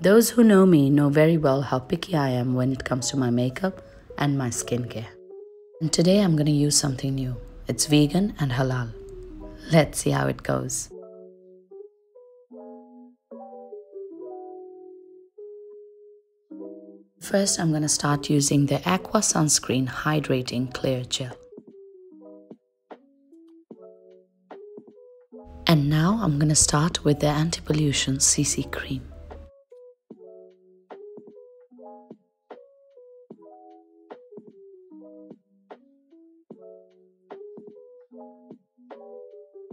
Those who know me know very well how picky I am when it comes to my makeup and my skincare. And today I'm going to use something new. It's vegan and halal. Let's see how it goes. First, I'm going to start using the Aqua Sunscreen Hydrating Clear Gel. And now I'm going to start with the Anti-Pollution CC Cream.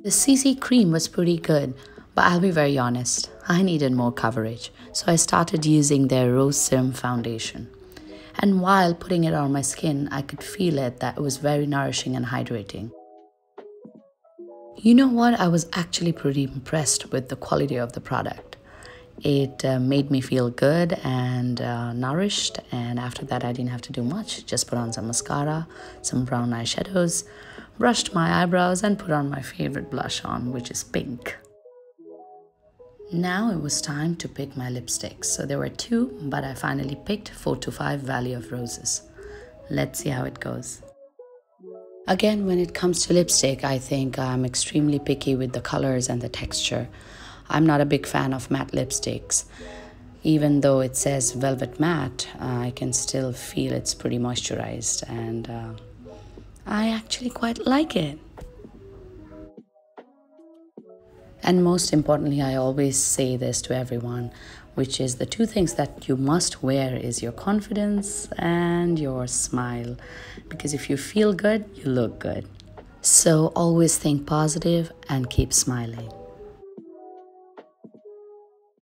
The CC cream was pretty good, but I'll be very honest, I needed more coverage, so I started using their Rose Serum Foundation. And while putting it on my skin, I could feel it that it was very nourishing and hydrating. You know what? I was actually pretty impressed with the quality of the product. It uh, made me feel good and uh, nourished, and after that, I didn't have to do much. Just put on some mascara, some brown eyeshadows, brushed my eyebrows, and put on my favorite blush on, which is pink. Now it was time to pick my lipsticks. So there were two, but I finally picked 4 to 5 Valley of Roses. Let's see how it goes. Again, when it comes to lipstick, I think I'm extremely picky with the colors and the texture. I'm not a big fan of matte lipsticks. Even though it says velvet matte, uh, I can still feel it's pretty moisturized and uh, I actually quite like it. And most importantly, I always say this to everyone, which is the two things that you must wear is your confidence and your smile. Because if you feel good, you look good. So always think positive and keep smiling.